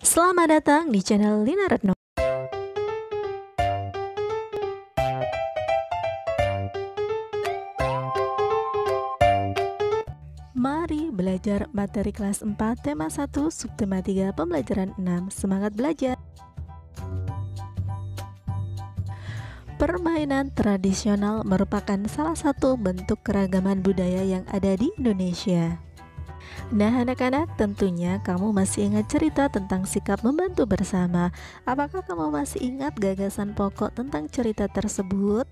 Selamat datang di channel Lina Retno. Mari belajar materi kelas 4 tema 1 subtema 3 pembelajaran 6 Semangat belajar Permainan tradisional merupakan salah satu bentuk keragaman budaya yang ada di Indonesia Nah anak-anak tentunya kamu masih ingat cerita tentang sikap membantu bersama Apakah kamu masih ingat gagasan pokok tentang cerita tersebut?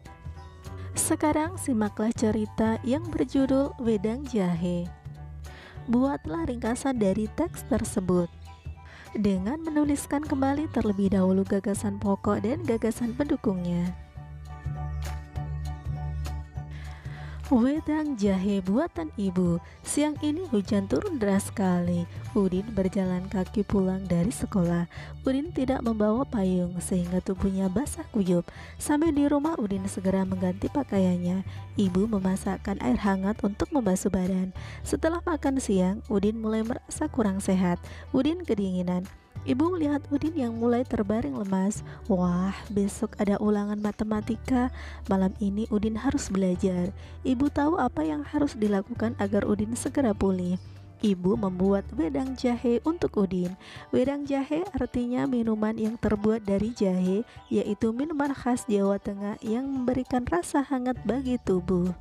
Sekarang simaklah cerita yang berjudul Wedang Jahe. Buatlah ringkasan dari teks tersebut dengan menuliskan kembali terlebih dahulu gagasan pokok dan gagasan pendukungnya. Wedang jahe buatan ibu. Siang ini hujan turun deras sekali. Udin berjalan kaki pulang dari sekolah. Udin tidak membawa payung sehingga tubuhnya basah kuyup. Sampai di rumah Udin segera mengganti pakaiannya. Ibu memasakkan air hangat untuk membasuh badan. Setelah makan siang Udin mulai merasa kurang sehat. Udin kedinginan Ibu melihat Udin yang mulai terbaring lemas. Wah, besok ada ulangan matematika. Malam ini Udin harus belajar. Ibu tahu apa yang harus dilakukan agar Udin segera pulih. Ibu membuat wedang jahe untuk Udin. Wedang jahe artinya minuman yang terbuat dari jahe, yaitu minuman khas Jawa Tengah yang memberikan rasa hangat bagi tubuh.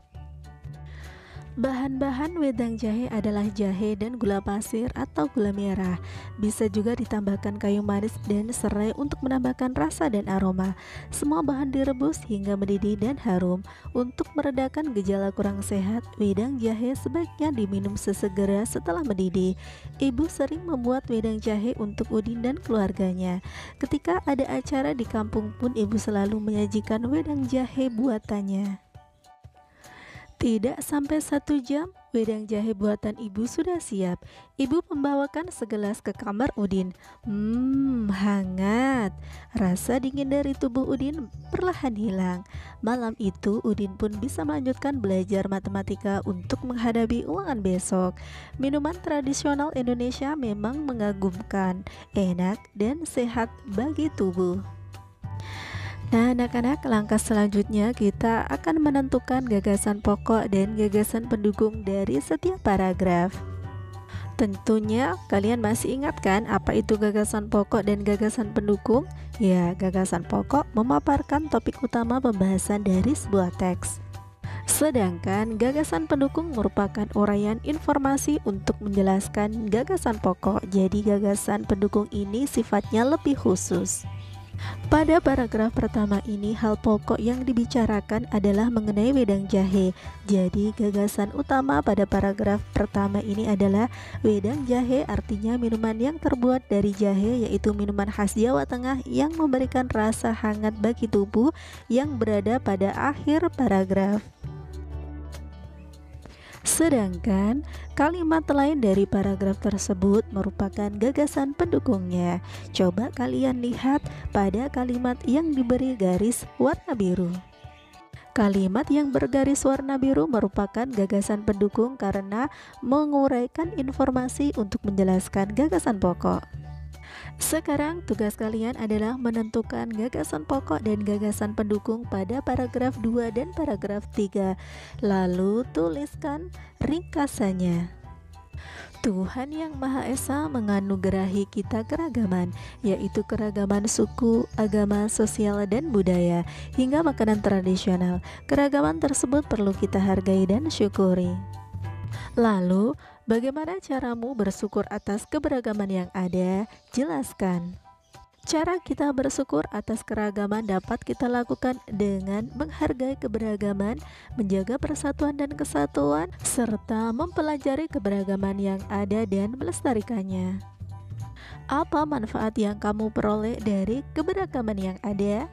Bahan-bahan wedang jahe adalah jahe dan gula pasir atau gula merah. Bisa juga ditambahkan kayu manis dan serai untuk menambahkan rasa dan aroma. Semua bahan direbus hingga mendidih dan harum. Untuk meredakan gejala kurang sehat, wedang jahe sebaiknya diminum sesegera setelah mendidih. Ibu sering membuat wedang jahe untuk Udin dan keluarganya. Ketika ada acara di kampung pun ibu selalu menyajikan wedang jahe buatannya. Tidak sampai satu jam, wedang jahe buatan ibu sudah siap. Ibu membawakan segelas ke kamar Udin. Hmm, hangat. Rasa dingin dari tubuh Udin perlahan hilang. Malam itu, Udin pun bisa melanjutkan belajar matematika untuk menghadapi ulangan besok. Minuman tradisional Indonesia memang mengagumkan, enak, dan sehat bagi tubuh. Nah, anak-anak, langkah selanjutnya kita akan menentukan gagasan pokok dan gagasan pendukung dari setiap paragraf. Tentunya kalian masih ingat kan apa itu gagasan pokok dan gagasan pendukung? Ya, gagasan pokok memaparkan topik utama pembahasan dari sebuah teks. Sedangkan gagasan pendukung merupakan uraian informasi untuk menjelaskan gagasan pokok. Jadi gagasan pendukung ini sifatnya lebih khusus. Pada paragraf pertama ini hal pokok yang dibicarakan adalah mengenai wedang jahe. Jadi gagasan utama pada paragraf pertama ini adalah wedang jahe artinya minuman yang terbuat dari jahe yaitu minuman khas Jawa Tengah yang memberikan rasa hangat bagi tubuh yang berada pada akhir paragraf. Sedangkan kalimat lain dari paragraf tersebut merupakan gagasan pendukungnya. Coba kalian lihat pada kalimat yang diberi garis warna biru. Kalimat yang bergaris warna biru merupakan gagasan pendukung karena menguraikan informasi untuk menjelaskan gagasan pokok. Sekarang tugas kalian adalah menentukan gagasan pokok dan gagasan pendukung pada paragraf 2 dan paragraf 3. Lalu tuliskan ringkasannya. Tuhan Yang Maha Esa menganugerahi kita keragaman, yaitu keragaman suku, agama, sosial, dan budaya, hingga makanan tradisional. Keragaman tersebut perlu kita hargai dan syukuri. Lalu, Bagaimana caramu bersyukur atas keberagaman yang ada? Jelaskan. Cara kita bersyukur atas keragaman dapat kita lakukan dengan menghargai keberagaman, menjaga persatuan dan kesatuan, serta mempelajari keberagaman yang ada dan melestarikannya. Apa manfaat yang kamu peroleh dari keberagaman yang ada?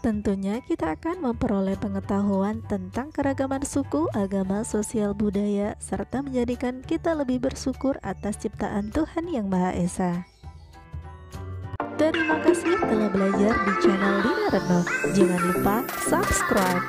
Tentunya kita akan memperoleh pengetahuan tentang keragaman suku, agama, sosial, budaya, serta menjadikan kita lebih bersyukur atas ciptaan Tuhan Yang Maha Esa. Terima kasih telah belajar di channel Lina Retno. Jangan lupa subscribe.